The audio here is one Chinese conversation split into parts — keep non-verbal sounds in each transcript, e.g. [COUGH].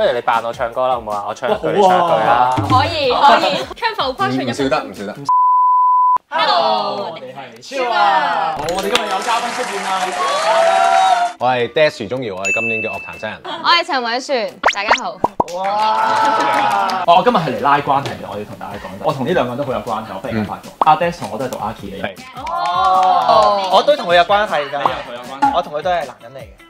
不如你扮我唱歌啦，好唔好啊？我唱一句，你唱一句啊。可以可以，唱浮誇唱唔少得，唔少得。Hello，我哋係超啊！好，我哋今日有嘉賓出現啦，我係 Dash 鍾耀，我係今年嘅樂壇新人。我係陳偉璇，大家好。哇我今日係嚟拉關係嘅，我要同大家講，我同呢兩個人都好有關係，我忽然間發覺，阿 Des 同我都係讀 Archi 嘅，係哦，我都同佢有關係㗎，你又同佢有關係。我同佢都係男人嚟嘅。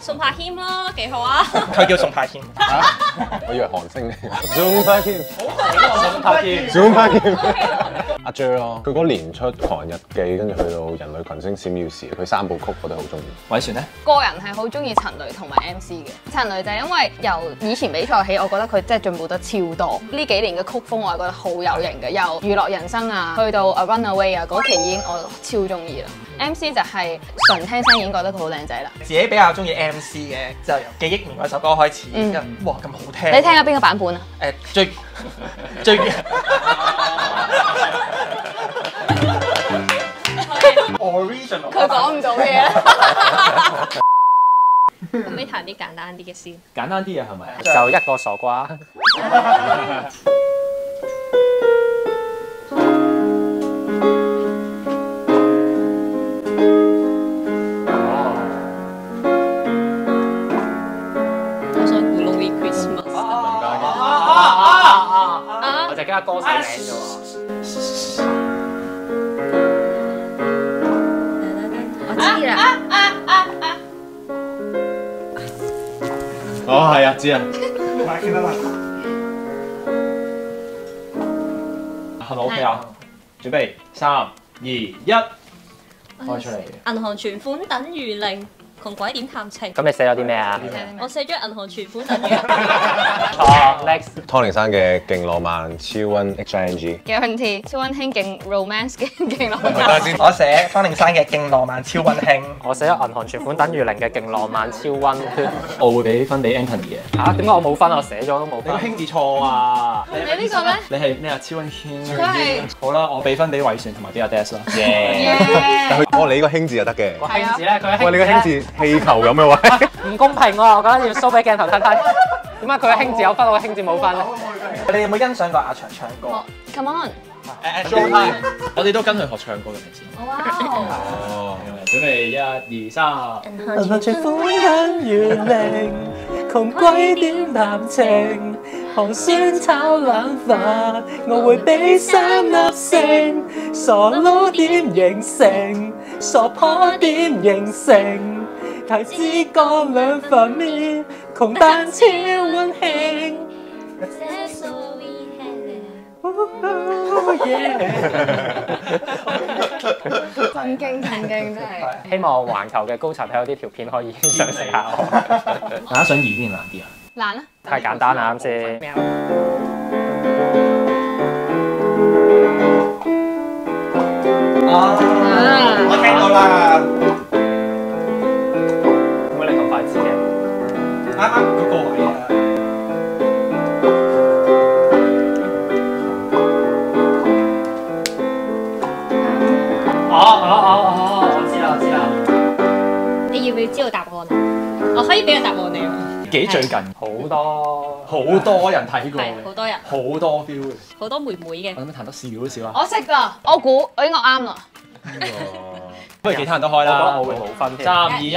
宋柏謙咯，幾好啊！佢叫宋柏謙。我以為韓星嚟嘅。Zoom back in，宋柏謙 Zoom back in。阿 J 咯，佢嗰年出《狂人日記》，跟住去到《人類群星閃耀時》，佢三部曲我都好中意。偉璇咧，個人係好中意陳雷同埋 MC 嘅。陳雷就係因為由以前比賽起，我覺得佢真係進步得超多。呢幾年嘅曲風我係覺得好有型嘅，由娛樂人生啊，去到 A Runaway 啊，嗰期已經我超中意啦。MC 就係純聽聲已經覺得佢好靚仔啦。自己比較中意 MC 嘅，就由記憶棉嗰首歌開始，嗯哇咁好聽。你聽下邊個版本啊？誒最 [LAUGHS] 最 [LAUGHS] original 佢講唔到嘢。可唔可以彈啲簡單啲嘅先？簡單啲嘅係咪？就一個傻瓜。[LAUGHS] 多谢你啊啊啊。啊哦系啊知啊。系咪 ok 啊。准备三二一开出嚟银行存款等于零窮鬼點探情？咁你寫咗啲咩啊？我寫咗銀行存款等於零。[LAUGHS] 錯，next。湯靈山嘅勁浪漫超溫 HING。Guarantee 超溫馨勁 romance 嘅勁浪漫。等下先。我寫方靈山嘅勁浪漫超溫馨。[LAUGHS] 我寫咗銀行存款等於零嘅勁浪漫超溫。我會俾分俾 Anthony 嘅。嚇？點解我冇分？我寫咗都冇分。你個興字錯啊！你呢個咧？你係咩啊？超溫馨。佢係好啦，我俾分俾偉璇同埋俾阿 Des 啦。耶！我，你呢個興字就得嘅。個興字咧，佢嘅喂，你個興字氣球咁嘅喂。[LAUGHS] 唔公平喎！我覺得要 show 俾鏡頭睇睇。點解佢嘅興字有分，我嘅興字冇分咧？你哋有冇欣賞過阿翔唱歌？Come on！誒誒 Show time，[LAUGHS] 我哋都跟佢學唱歌嘅平時。哇！哦。準備一二三。銀行存款等於零，窮鬼點談情，寒酸炒冷飯，我會俾三粒星，傻佬點形成，傻婆點形成，提子乾兩份面，窮但超温馨。震驚震驚真係。[LAUGHS] 希望環球嘅高層睇到呢條片可以賞識下我。大家想易啲定難啲啊？難啊！太簡單啦，啱先。啊！我聽到啦，啱啱嗰個位啊。哦哦哦哦，我知啦，我知啦。你要唔要知道答案啊？我可以俾個答案你啊。幾最近好多好多人睇過係好，多人，好多 feel 嘅。好多妹妹嘅我。諗彈得少少啊。我識㗎，我估我應該啱啦。不如其他人都開啦。我會冇分。三二一，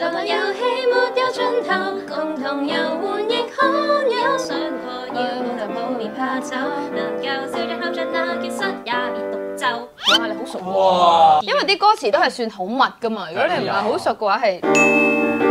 就當遊戲沒有盡頭，共同遊玩亦可有想過，要就冇面怕走，能夠笑着喊着那缺失也別獨奏。哇！你好熟喎。因為啲歌詞都係算好密噶嘛，如果你唔係好熟嘅話係。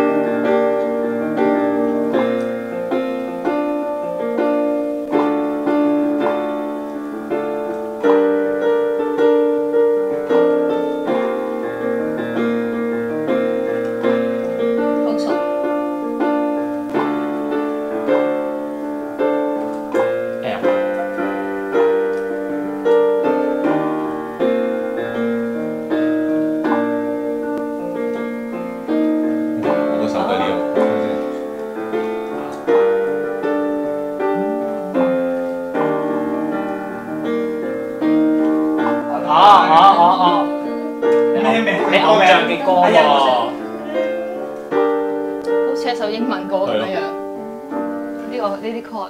偶像嘅歌喎，好似一首英文歌咁樣樣。呢個呢啲 chord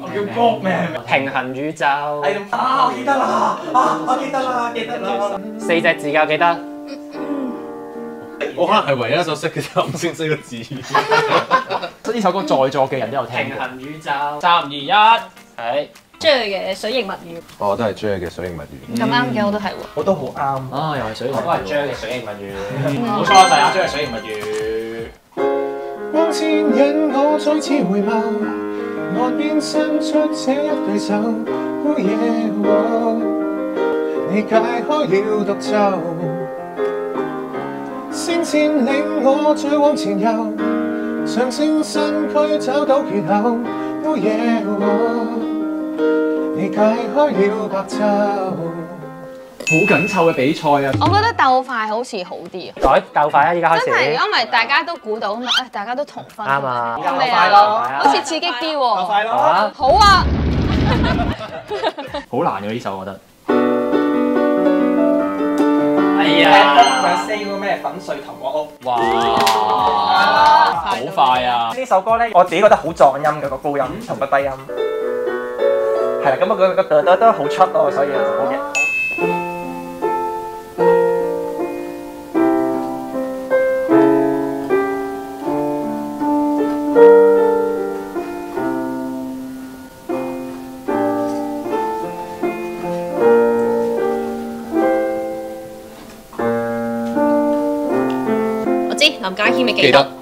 我叫歌咩？平衡宇宙。係啊，我記得啦！啊，我記得啦，記得啦。四隻字㗎，記得。我可能係唯一一首識嘅就唔識識個字。[LAUGHS] [LAUGHS] 呢首歌在座嘅人都有聽平過。衡宇宙。三二一，係。J 嘅水形物語，我都係 J 嘅水形物語。咁啱嘅，我都係喎。我都好啱。啊，又係水我都係 J 嘅。嘅水形物語。冇錯，就係阿 J 嘅水形物語。往前引我再次回眸，岸邊伸出這一對手，哦耶哦你解開了獨奏，聲線令我再往前遊，上升身軀找到缺口，哦耶哦你解開了白晝。好緊湊嘅比賽啊！我覺得鬥快好似好啲啊！改鬥快啊！依家開真係，始。因為大家都估到啊嘛，誒大家都同分。啱啊係咪鬥快咯啊？好似刺激啲喎。快咯！啊！好啊！[LAUGHS] 好難嘅呢首，我覺得。哎呀嗰個咩粉碎糖果屋。哇！好快啊！呢首歌咧，我自己覺得好撞音嘅個高音同個低音，係啦，咁我覺得個嘚嘚都好出咯，所以好嘅。我知林家謙嘅記得。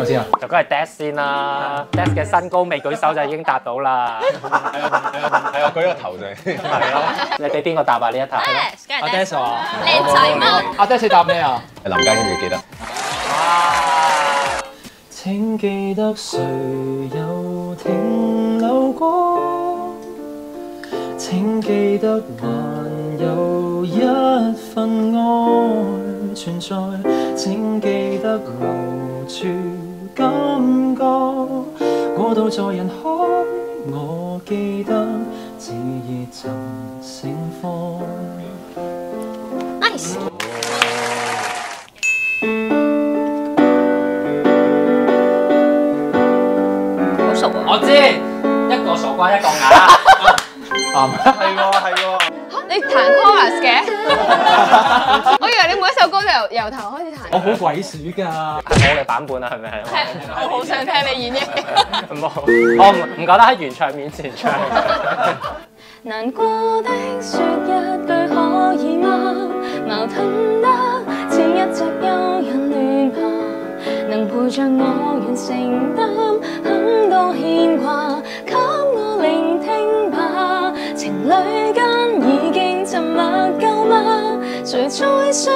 邊個先啊？就梗係 Death 先啦，Death 嘅身高未舉手就已經答到啦。係啊，舉個頭就係。係咯，你俾邊個答啊？呢一題？Yes，梗阿係 Des 啊？靚仔嘛。阿 Des 你答咩啊？林家謙嘅記得。請記得誰有停留過？請記得還有一份愛存在。請記得留住感覺，過渡在人海。我記得自熱曾盛放。Nice。好熟啊。我知，一個傻瓜一個啞。係 [LAUGHS] 喎係喎。你彈 chorus 嘅？[LAUGHS] 我以為你每由由頭開始彈。我好鬼鼠㗎。係我嘅版本啊，係咪係？我好想聽你演繹。[LAUGHS] 冇，我唔唔覺得喺原唱面前唱。難過的說一句可以嗎？矛盾得似一隻幽人亂爬，能陪着我完承擔很多牽掛，給我聆聽吧。情侶間已經沉默夠嗎？誰再想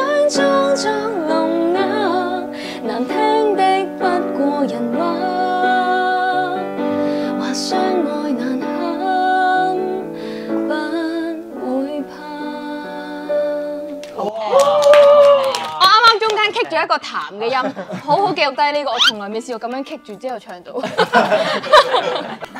一個痰嘅音，[LAUGHS] 好好記錄低呢個，我從來未試過咁樣棘住之後唱到。[LAUGHS]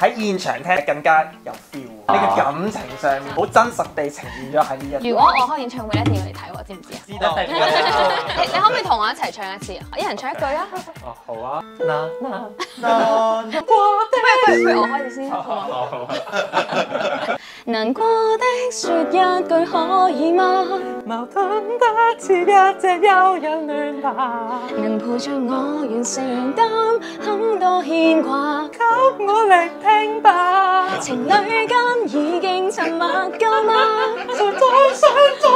喺現場聽更加有 feel，你嘅感情上面好真實地呈現咗喺呢一。如果我開演唱會，一定要嚟睇喎，知唔知啊？知道，你 [LAUGHS] 你可唔可以同我一齊唱一次啊？一人唱一句啊！哦，好啊。嗱嗱。不如不如不如我開始先，好嘛？難過的说一句可以嗎？矛盾得似一隻幽人亂爬，能陪着我完成擔很多牽掛。給我力聽吧。情侶間已經沉默夠嗎？誰再想裝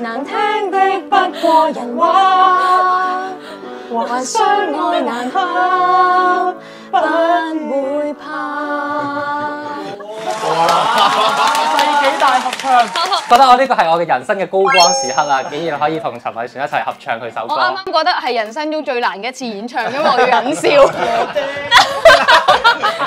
難聽的不過人話，[LAUGHS] 還相愛難堪，覺得我呢個係我嘅人生嘅高光時刻啦！竟然可以同陳偉璇一齊合唱佢首歌。我啱啱覺得係人生中最難嘅一次演唱，因為我要忍笑。[LAUGHS]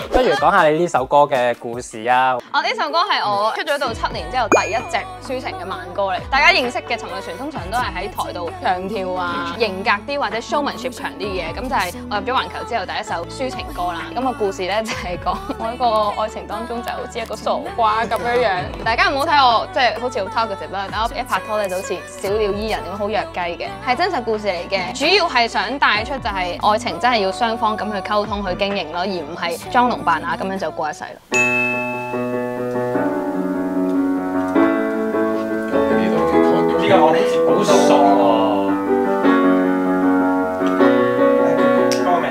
不如講下你呢首歌嘅故事啊！我呢首歌係我出咗道七年之後第一隻抒情嘅慢歌嚟。大家認識嘅陳慧璇通常都係喺台度唱跳啊，型格啲或者 showmanship 強啲嘅。咁就係我入咗環球之後第一首抒情歌啦。咁個故事咧就係講我喺個愛情當中就好似一個傻瓜咁樣樣。[LAUGHS] 大家唔好睇我即係好似好 talkative 啦，但我一拍拖咧就好似小鸟依人咁好弱雞嘅，係真實故事嚟嘅。主要係想帶出就係愛情真係要雙方咁去溝通去經營咯，而唔係裝聾扮啞咁樣就過一世咯。呢度嘅 con 呢個我好似好傻喎。歌名，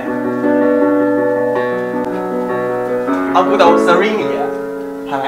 我估到 Serrini 啊，係咪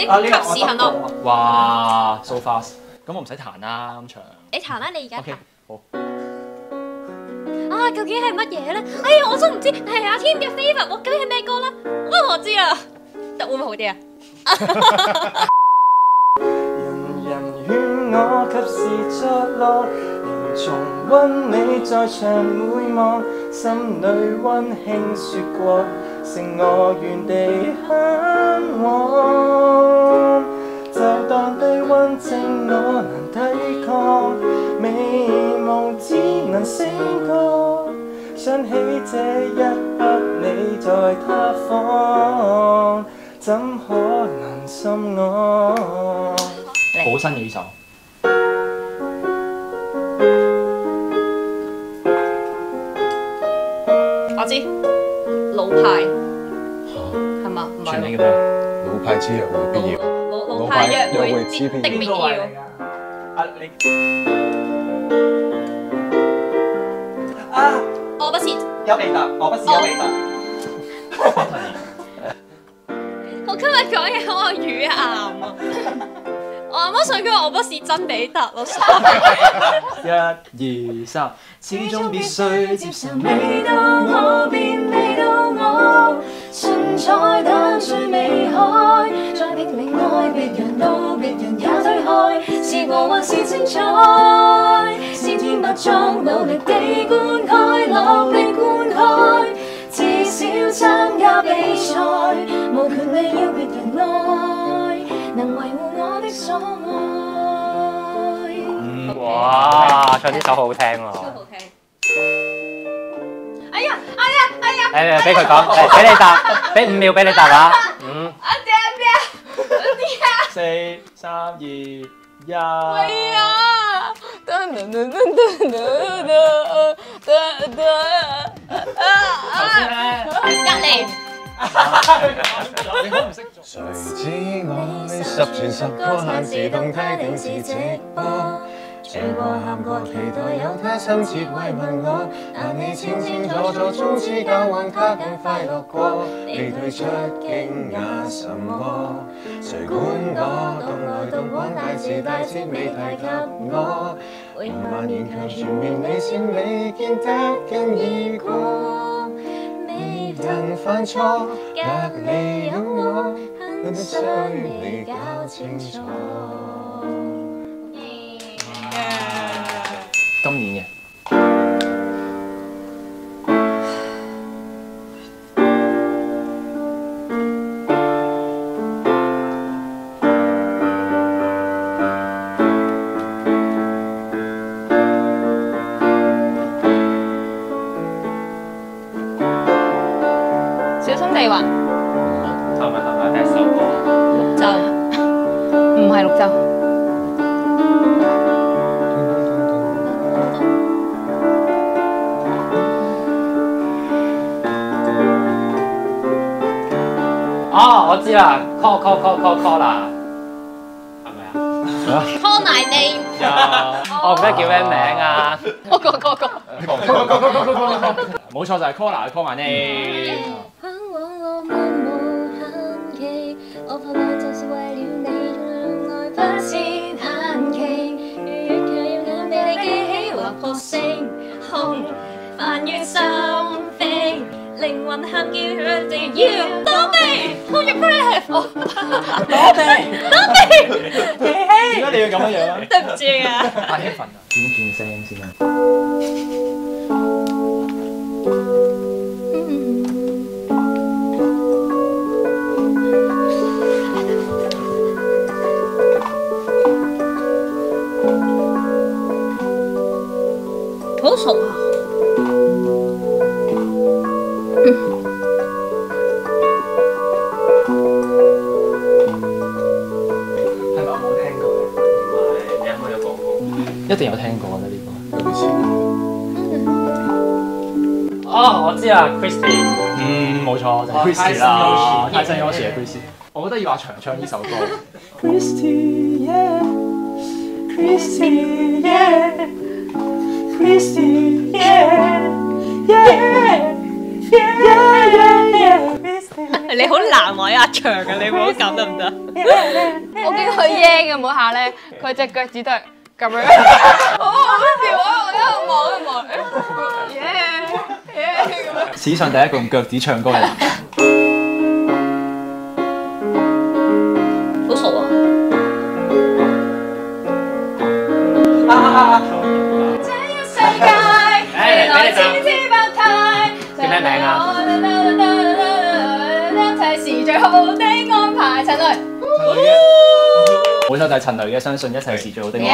及時行樂，我哇，so fast！咁我唔使彈啦，咁長。你彈啦，你而家 OK，彈。好。啊，究竟係乜嘢咧？哎呀，我都唔知，係阿 Tim 嘅 favourite，究竟係咩歌咧？啊，我知啦，得會唔會好啲啊？人人勸我及時着落，仍重温你在場每望，心里温馨説過，剩我原地向往。就當低溫症我能抵抗，美夢只能醒覺。想起這一刻你在他方，怎可能心安？好新嘅呢首。我知，老派老派之約會必要。老老派約會之的必要。啊你啊我不是，有味道，我不是有味道。我今日講嘢我語癌啊！我啱啱想講我不是真比特咯。[LAUGHS] 一二三，始終必須接受未到我便未到我，唇彩淡最未開，再拼命愛別人到別人也推開，是我還是精彩？先天不裝努力地灌溉，落力灌溉，至少參加比賽，無權利要別人愛，能維護我的所愛。哇，唱呢首好好聽喎！好聽。哎呀，哎呀，哎呀！誒，俾佢講，誒，俾你答，俾五秒俾你答啊！五、[LAUGHS] 啊爹爹，爹！四、三、二、一。哎呀！噔噔噔噔噔噔噔噔啊！隔離。你好唔識做。誰知我你十全十個限時動態定時直播，醉過喊過期待有他親切慰問我，但你清清楚楚終知交往他更快樂過，你退出驚訝什麼？誰管我動來動往大事大節未提及我，明白勉強全面你先未見得更易過。未能犯錯，隔離有我，很想你搞清楚。今年嘅。，call call call call call 啦，係咪啊？Call my name，我唔記得叫咩名啊？嗰個嗰個，冇錯就係 Cola call my name。向往我漫無限期，我彷彿就是為了你，從來不設限期。如月強耀眼被你記起，劃破星空，翻越心扉，靈魂喊叫佢哋要躲避，好入 breath，躲避，躲避，[LAUGHS] 點解你要咁樣樣啊？對唔住啊。[LAUGHS] 太興奮啦！點轉聲先啦。，Christy。嗯，冇錯，就係 Christy 啦，泰森 Yoshi 嘅 Christy。我覺得要阿長唱呢首歌。Christy, yeah. Christy, yeah. Christy, yeah. Yeah. Yeah, yeah, 你好難為阿長啊！你唔好咁得唔得？我見佢耶嘅嗰下咧，佢隻腳趾都係咁樣，好好笑啊！我一路望一路望。史上第一個用腳趾唱歌嘅男。好熟啊！這一世界，未來千姿百態，叫咩名啊？一切是最好的安排，陳雷。冇錯，就係陳雷嘅《相信一切是最好的安排》。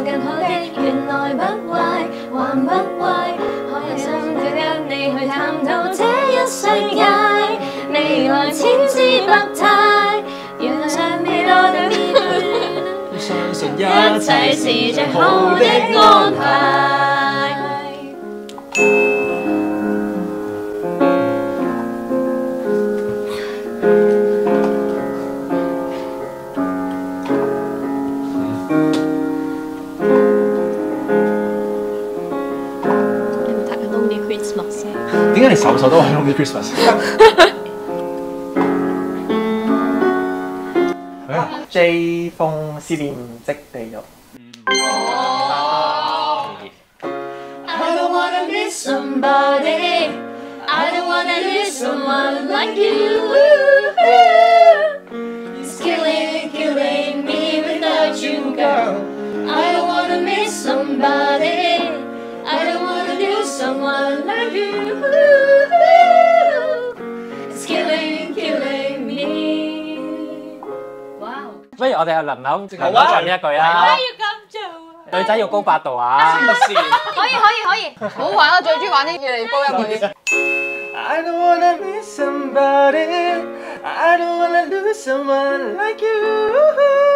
有更好的，原来不坏，还不坏，可有心就跟你去探讨这一世界，未来千姿百态，原来尚未來到呢度，[LAUGHS] 相信一切是最好的安排。 点解你首首都系 Lonely Christmas？ J 风思念即地狱。 I don't wanna miss somebody. I don't wanna lose someone like you. It's killing, killing me without you, girl. I don't wanna miss somebody. 我哋阿林柳林柳唱呢一句啊！要咁做啊！女仔要高八度啊！可以可以可以，好玩我最中意玩啲越嚟越高音嗰啲。I don't wanna miss somebody. I don't wanna lose someone like you.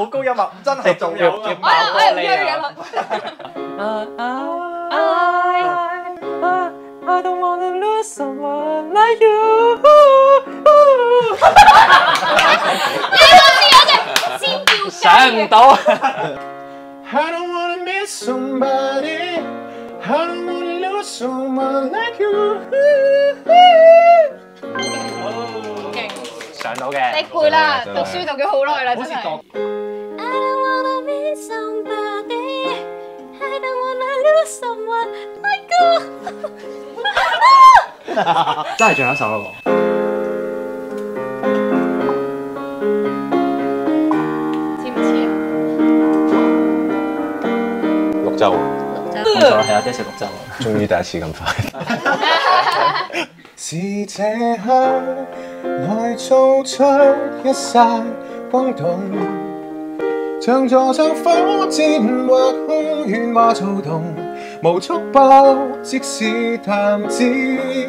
好高音啊，真係仲有啊我又我又唔追嘅啦。I I don't wanna lose someone like you. 上唔到。I don't wanna miss somebody. I don't wanna lose someone like you. 上到嘅。你攰啦，讀書讀咗好耐啦，真係。真係仲有一首咯喎。似唔似啊？綠洲，冇錯，係啊，即係食綠洲啊。終於第一次咁快。[LAUGHS] 是這刻，来做出一剎轟動，像座上火箭或空喧嘩躁動，無束爆，即使探知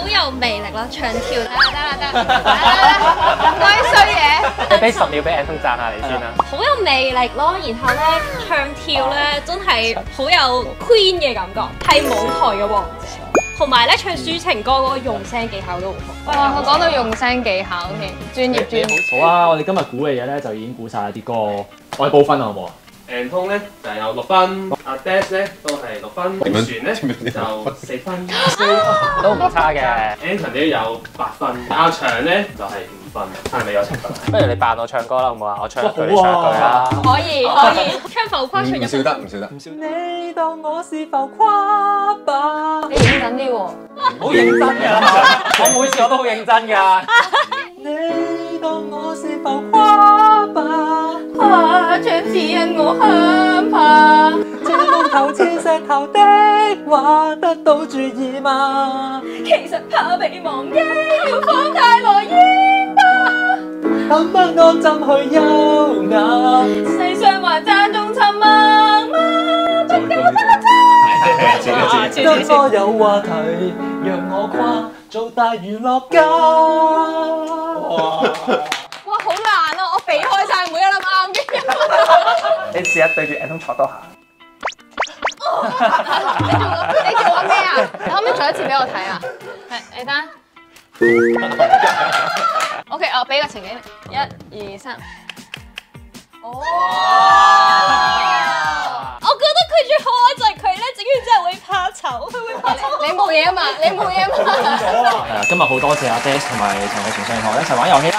好有魅力咯，唱跳得啦得啦得啦，唔該衰嘢。你俾十秒俾 Anton 讚下你先啦。好有魅力咯，然後咧唱跳咧真係好有 Queen 嘅感覺，係舞台嘅王者。同埋咧唱抒情歌嗰個用聲技巧都好好。哇！我講到用聲技巧添，專業專業。好啊，我哋今日估嘅嘢咧就已經估晒啲歌，我哋報分啦，好唔好啊？Anton 咧就有六分，阿 Des 咧都係六分，船咧就四分，[LAUGHS] 都唔差嘅。Anton 都有八分，阿長咧就係五分，係咪有七分？不如你扮我唱歌啦，好唔好啊？我唱一句，你唱一句啦。可以可以，[LAUGHS] 唱浮誇唱唔入少得唔笑得。你當我是浮誇吧？你認真啲喎。好認真㗎，我每次我都好認真㗎。[LAUGHS] 你當我是浮誇吧？誇張只因我害怕。這夢頭似石頭的話，得到注意嗎？其實怕被忘記，要放太耐煙吧。很不安怎去優雅？世上還讚頌沉默嗎？不夠不更多有話題，讓我跨做大娛樂家。哇，好難啊！我避開晒每一粒啱嘅。你試下對住 Anton 坐多下。你做你做緊咩啊？你可唔可以做一次俾我睇啊？係，你等下。[LAUGHS] OK，我俾個情景，一、二、三。哦。我覺得佢最好玩就係佢咧，整完之後會怕醜，佢會怕醜。你冇嘢啊嘛？你冇嘢啊嘛？[LAUGHS] 係啊，今日好多謝阿 Des 同埋陳偉全上堂一齊玩遊戲啦。